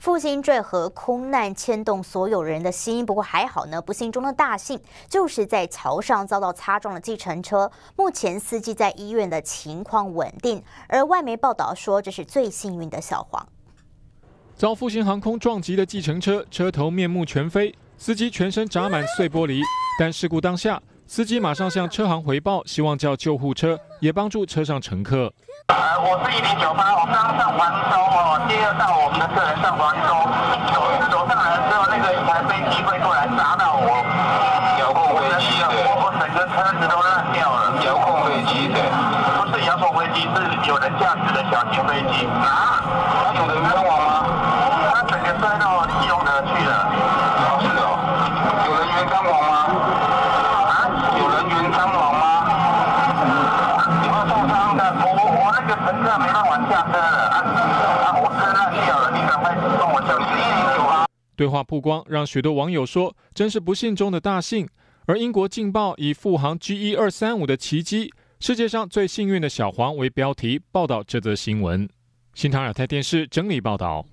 复兴坠河空难牵动所有人的心，不过还好呢，不幸中的大幸就是在桥上遭到擦撞的计程车，目前司机在医院的情况稳定。而外媒报道说，这是最幸运的小黄。遭复兴航空撞击的计程车，车头面目全非，司机全身扎满碎玻璃。但事故当下，司机马上向车行回报，希望叫救护车，也帮助车上乘客。呃，我是一零九八，我刚上完州哦，接到我们的客人上完州，走走上来之后，那个一台飞机飞过来砸到我，遥控飞机啊，我整个车子都烂掉了。遥控飞机的，不是遥控飞机，是有人驾驶的小型飞机。啊，有人伤亡吗？对话曝光，让许多网友说，真是不幸中的大幸。而英国《镜报》以“复航 G 一二三五的奇迹，世界上最幸运的小黄”为标题报道这则新闻。新唐尔泰电视整理报道。